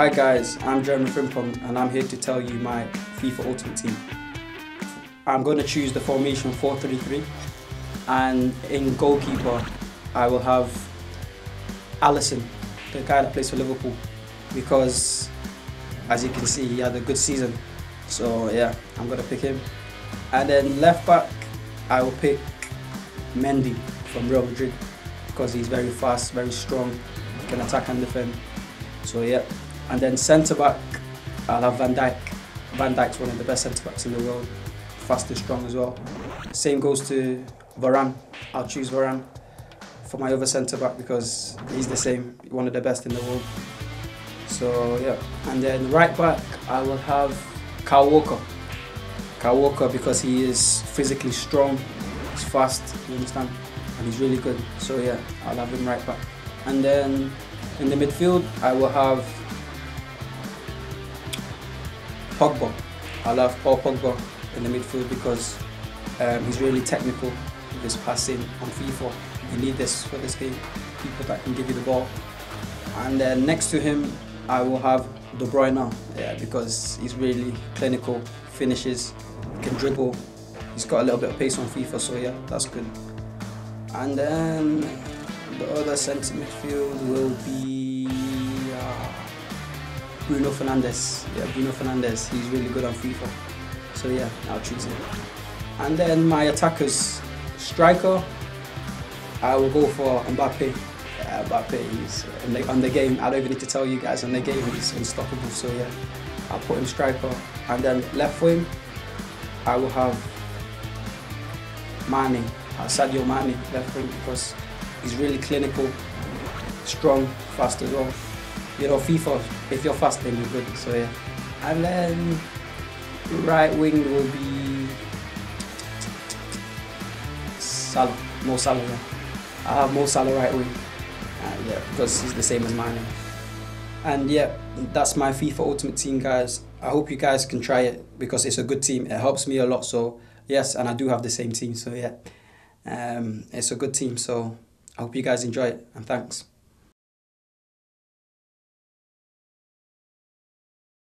Hi guys, I'm Jeremie Frimpong and I'm here to tell you my FIFA Ultimate Team. I'm going to choose the formation 4-3-3 and in goalkeeper I will have Alisson, the guy that plays for Liverpool because as you can see he had a good season so yeah I'm going to pick him and then left back I will pick Mendy from Real Madrid because he's very fast, very strong, can attack and defend. So yeah, and then centre back, I'll have Van Dijk. Van Dijk's one of the best centre backs in the world, fast and strong as well. Same goes to Varane. I'll choose Varane for my other centre back because he's the same, one of the best in the world. So yeah, and then right back, I will have Kyle Walker. Kyle Walker because he is physically strong, he's fast, you understand, and he's really good. So yeah, I'll have him right back. And then in the midfield, I will have Pogba. I love Paul Pogba in the midfield because um, he's really technical with his passing on FIFA. You need this for this game, people that can give you the ball. And then next to him, I will have De Bruyne, yeah, because he's really clinical, finishes, can dribble. He's got a little bit of pace on FIFA, so yeah, that's good. And then the other centre midfield will be Bruno Fernandes. Yeah, Bruno Fernandes. He's really good on FIFA. So yeah, I'll choose him. And then my attackers, striker, I will go for Mbappe. Yeah, Mbappe, he's on the, on the game. I don't even need to tell you guys on the game he's unstoppable. So yeah, I'll put him striker. And then left wing, I will have Mane, uh, Sadio Mane left wing because he's really clinical, strong, fast as well. You know, FIFA, if you're fast, then you're good. So yeah. And then right wing will be Salah, Mo Salah. Yeah. I have Mo Salah right wing. Uh, yeah, because he's the same as mine. And yeah, that's my FIFA Ultimate Team, guys. I hope you guys can try it because it's a good team. It helps me a lot. So yes, and I do have the same team. So yeah, um, it's a good team. So I hope you guys enjoy it and thanks.